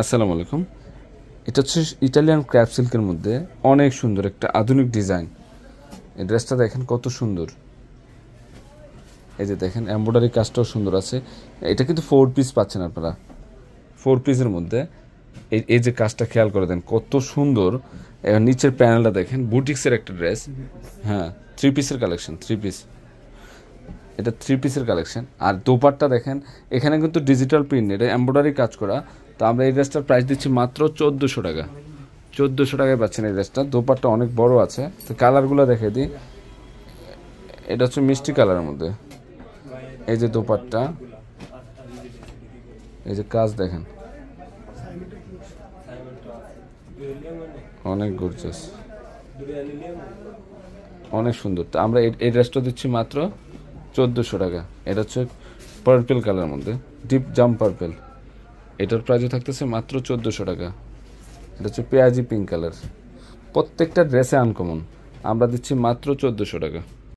আসসালামু আলাইকুম। এটা হচ্ছে ইটালিয়ান ক্র্যাপ সিল্কের মধ্যে অনেক সুন্দর একটা আধুনিক ডিজাইন। এই ড্রেসটা দেখেন কত সুন্দর। এই যে দেখেন এমব্রয়ডারি কাজটাও সুন্দর আছে। এটা কিন্তু ফোর পিস পাচ্ছেন আপনারা। ফোর পিসের মধ্যে এই এই যে কাজটা খেয়াল করে দেন, কত সুন্দর। নিচের প্যানেলটা দেখেন, বুটিক্সের একটা ড্রেস। হ্যাঁ থ্রি পিসের কালেকশন থ্রি পিস এটা থ্রি পিসের কালেকশন আর দোপাট্টা দেখেন, এখানে কিন্তু ডিজিটাল প্রিন্ট এটা এমব্রয়ডারি কাজ করা। তো আমরা এই ড্রেসটার প্রাইস দিচ্ছি মাত্র চোদ্দোশো টাকা। চোদ্দোশো টাকায় পাচ্ছেন এই ড্রেসটা দোপাট্টা অনেক বড় আছে। তো কালারগুলো দেখে দিই। এটা হচ্ছে মিষ্টি কালারের মধ্যে। এই যে দোপাট্টা। এই যে কাজ দেখেন। অনেক গর্জাস অনেক সুন্দর। তো আমরা এই- এই ড্রেসটা দিচ্ছি মাত্র চোদ্দোশো টাকা। এটা হচ্ছে পার্পেল কালারের মধ্যে। ডিপ জাম পার্পেল এটার প্রাইসও থাকতেছে মাত্র চোদ্দোশো টাকা। এটা হচ্ছে পেঁয়াজি পিঙ্ক কালার প্রত্যেকটা ড্রেসে আনকমন আমরা দিচ্ছি মাত্র চোদ্দোশো টাকা।